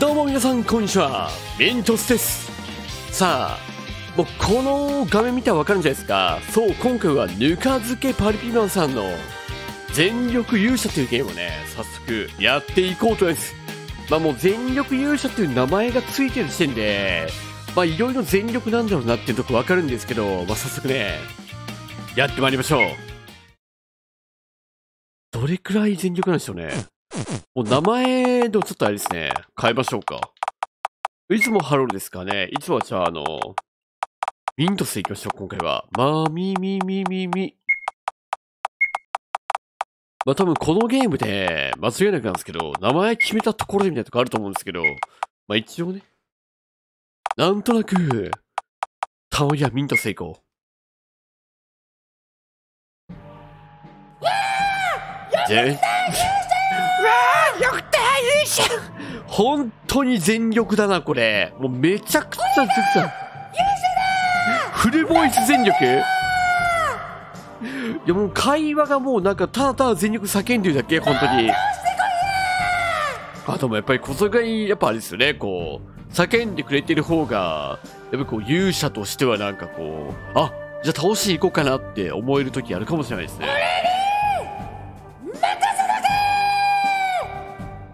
どうも皆さんこんにちは。ミントスです。さあもうこの画面見たらわかるんじゃないですか。そう今回はぬか漬けパリピマンさんの全力勇者というゲームをね早速やっていこうと思います。まあもう全力勇者という名前がついてる時点でまあいろいろ全力なんだろうなっていうとこわかるんですけどまあ早速ねやってまいりましょう。どれくらい全力なんでしょうね。もう名前のちょっとあれですね、変えましょうか。いつもハロルですかね。いつもはじゃあ、あの、ミントスでいきましょう、今回は。まみみみみみ。まあ多分このゲームで間違いなくなんですけど、名前決めたところでみたいなとこあると思うんですけど、まあ一応ね、なんとなく、たまにはミントスでいこよくて勇者本当に全力だな、これ。もうめちゃくちゃ全力だ。フルボイス全力？いやもう会話がもうなんかただただ全力叫んでるだけ、本当に。あ、でもやっぱりこそがい、やっぱあれですよね、こう、叫んでくれてる方が、やっぱこう勇者としてはなんかこう、あ、じゃあ倒しに行こうかなって思える時あるかもしれないですね。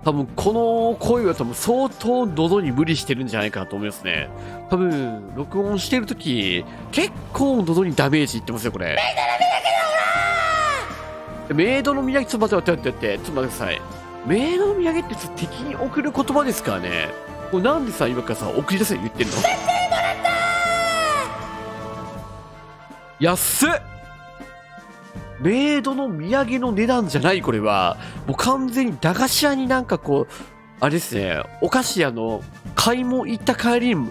多分この声は多分相当喉に無理してるんじゃないかなと思いますね。多分、録音してるとき、結構喉にダメージいってますよ、これ。メイドの土産ちょっと待って待って待って、ちょっと待ってください。メイドの土産って敵に送る言葉ですからね。これなんでさ、今からさ、送り出せ言ってんの？安っメイドの土産の値段じゃないこれは。もう完全に駄菓子屋になんかこう、あれですね、お菓子屋の買い物行った帰りに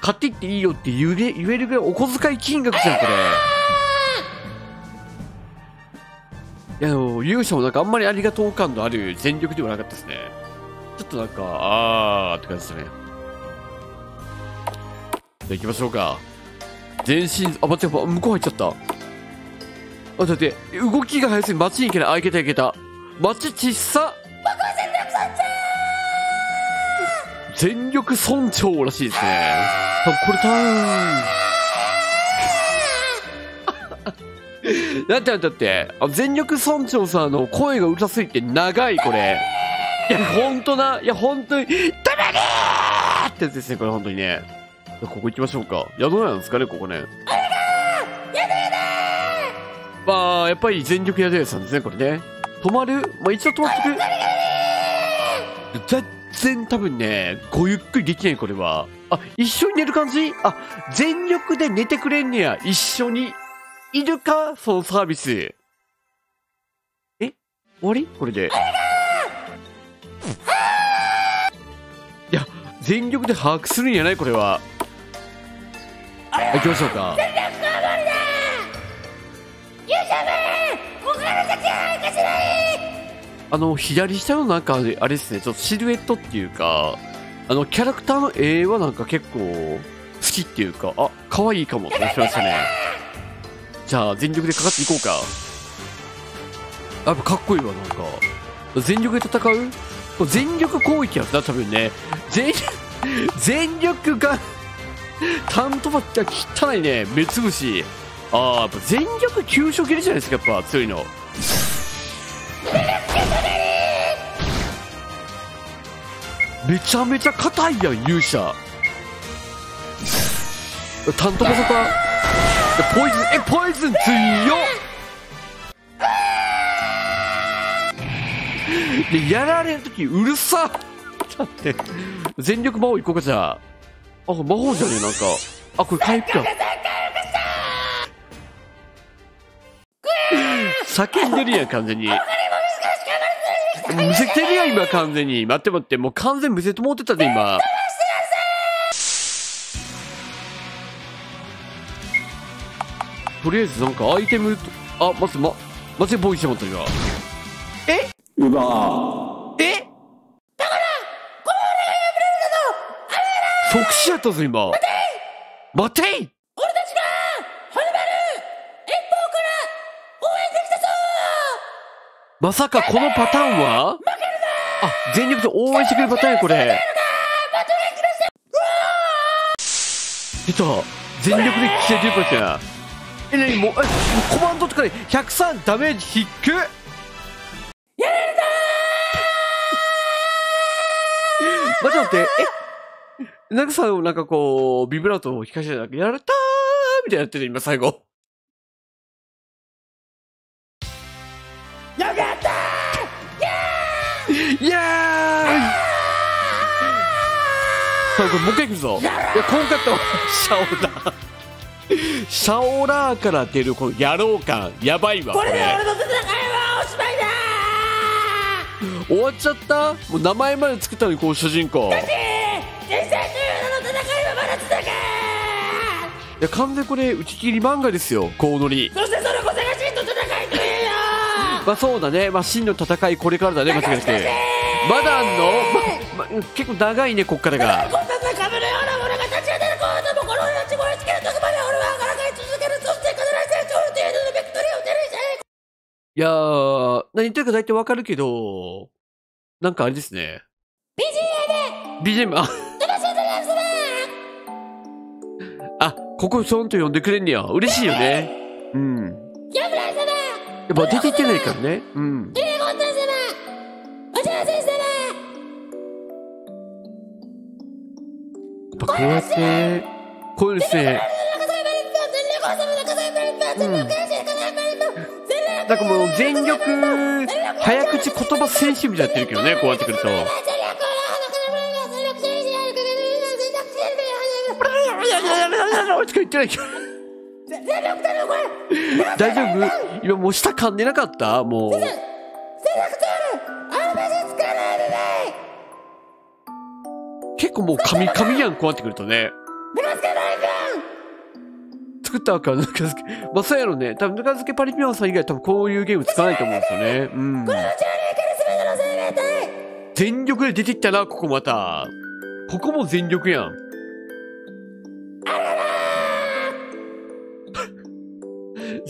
買っていっていいよって言え言えるぐらいお小遣い金額じゃん、これ。いや、でも勇者もなんかあんまりありがとう感のある全力ではなかったですね。ちょっとなんか、あーって感じですね。じゃあ行きましょうか。全身、あ、待って、向こう入っちゃった。あ、だって、動きが速すぎ街に行けない。あ、行けた行けた。街ちっさ全力村長らしいですね。多分これ多分だってだってだって、あ全力村長さんの声がうるさすぎて長い、これ。いや、ほんとな。いや、ほんとに、ダメねーってやつですね、これほんとにね。ここ行きましょうか。宿なんですかね、ここね。まあ、やっぱり全力宿屋さんですね、これね。止まる？まあ、一応止まってくる。全然多分ね、ごゆっくりできない、これは。あ、一緒に寝る感じ？あ、全力で寝てくれんねや。一緒に。いるか？そのサービス。え？終わり？これで。いや、全力で把握するんやないこれは。行きましょうか。あの、左下のなんか、あれですね、ちょっとシルエットっていうか、あの、キャラクターの絵はなんか結構、好きっていうか、あ、可愛いかもってしましたね。じゃあ、全力でかかっていこうか。やっぱかっこいいわ、なんか。全力で戦う？全力攻撃やつな、多分ね。全、全力が、タントバって汚いね、目つぶし。ああ、やっぱ全力急所切れじゃないですか、やっぱ強いの。めちゃめちゃ硬いやん、勇者。タントバサタ。ポイズン、え、ポイズン強っで、やられるときうるさだって、全力魔法行こうか、じゃあ。あ、魔法じゃねえ、なんか。あ、これ回復か。叫んでるやん、完全に。むせてるやん、今、完全に。待って待って、もう完全むせてもうてたで、今。とりあえず、なんかアイテムと、あ、待って、ま、マジでボーイしてもった、今。え？うばえ？即死やったぞ、今。待て待て俺たちがはるばる遠方から応まさかこのパターンは？あ、全力で応援してくれるパターンや、これ。出た全力で着せてるパターン。え、なにもう、え、コマンドとかで103ダメージ引く？やられたー待って待って、え？なんかさ、なんかこう、ビブラートを引かしてんだけ、やられたーみたいなやってる、今最後。よかったイエーイ!さあこれもう一回いくぞ。いや今回とシャオラー。シャオラーから出るこの野郎感。やばいわこれ。で俺の戦いはおしまいだ終わっちゃった？もう名前まで作ったのにこう主人公。い2017の戦いはまだ続くや完全にこれ打ち切り漫画ですよコウノリそまあそうだね。まあ真の戦いこれからだね。間違いなく。て。まだあんの、まま結構長いねこっからが。こんな仲間のようなものが立ち当たることもこの命燃え尽きる時まで俺は戦い続けるそして必ず成長の程度のベクトリーを手にしていやー何言ってるか大体わかるけどなんかあれですね。BGM でますねあここちょんと呼んでくれんねや。嬉しいよね。うんやっぱ出ていってないからねうんドラゴン様お茶先様やっぱこうやってこうですねなんかもう全力早口言葉選手みたいになってるけどねこうやってくると大丈夫今もう舌噛んでなかった？もう。結構もう噛み噛みやんこうやってくるとね。作ったわけはぬか漬け。まあそうやろね。多分ぬか漬けパリピョンさん以外多分こういうゲーム使わないと思うんですよね。うん。全力で出ていったなここまた。ここも全力やん。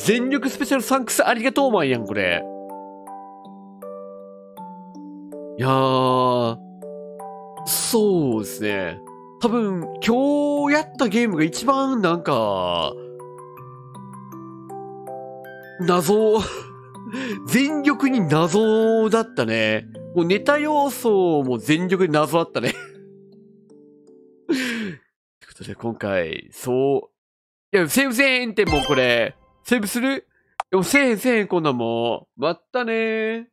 全力スペシャルサンクスありがとうマンやんこれ。いやーそうですね。多分今日やったゲームが一番なんか謎 全力に謎だったね。もうネタ要素も全力で謎だったね。ということで今回そう。いやセーブせえへんってもうこれセーブする？でもせえへんせえへんこんなもう。まったねー。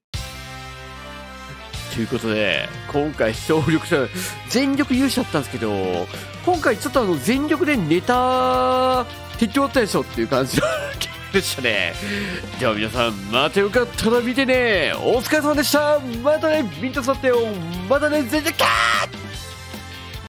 ということで、今回勝力者、全力勇者だったんですけど、今回ちょっとあの、全力でネタ、適当だったでしょっていう感じ でしたね。では皆さん、またよかったら見てねお疲れ様でしたまたねミントさってよまたね全然キャー